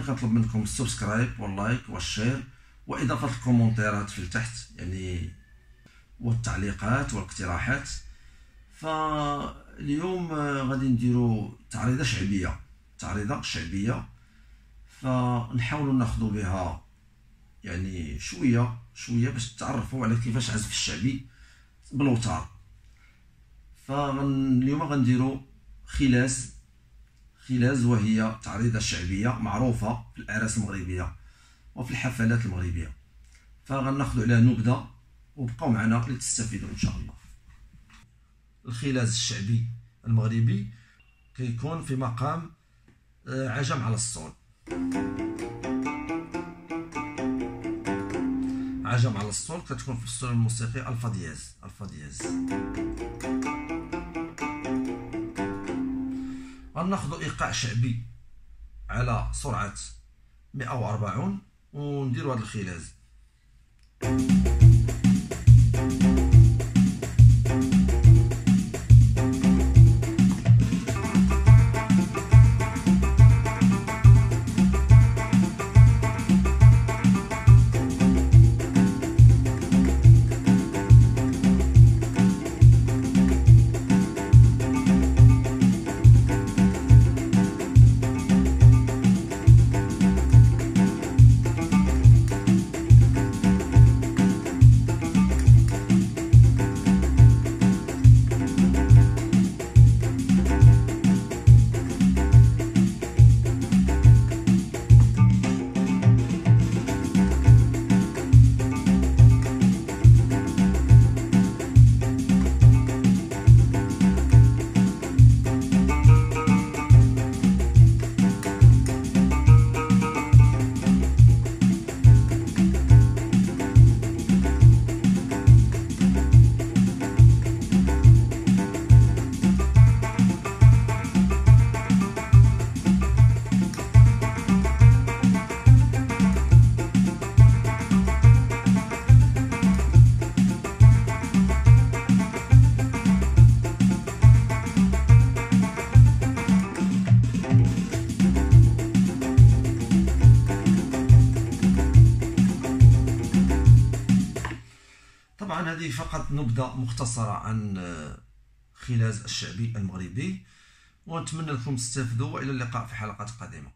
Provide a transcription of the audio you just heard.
كنطلب منكم ال subscribe وال like وال share واضافه ال commentaire ات في التحت يعني والتعليقات والاقتراحات. فاليوم غادي نديرو تعريضة شعبية تعريضة شعبية. فنحاولوا ناخذوا بها يعني شوية شوية باش تعرفوا على كيفاش عزف الشعبي بالوتار. فاليوم غنديروا خلاز خلاز وهي تعريضة شعبية معروفة في الاعراس المغربية وفي الحفلات المغربية. فغناخذوا عليها نبذة وبقاو معنا لتستفيدوا إن شاء الله. الخلاز الشعبي المغربي كيكون في مقام آه، عجم على الصول عجم على الصول كتكون في الصول الموسيقي ألفا دياز ألفا دياز. غناخذ إيقاع شعبي على سرعة 140 ونديروا هذا الخلاز. طبعا هذه فقط نبذة مختصرة عن آه، خلاز الشعبي المغربي ونتمنى لكم تستافدوا وإلى اللقاء في حلقات قادمة.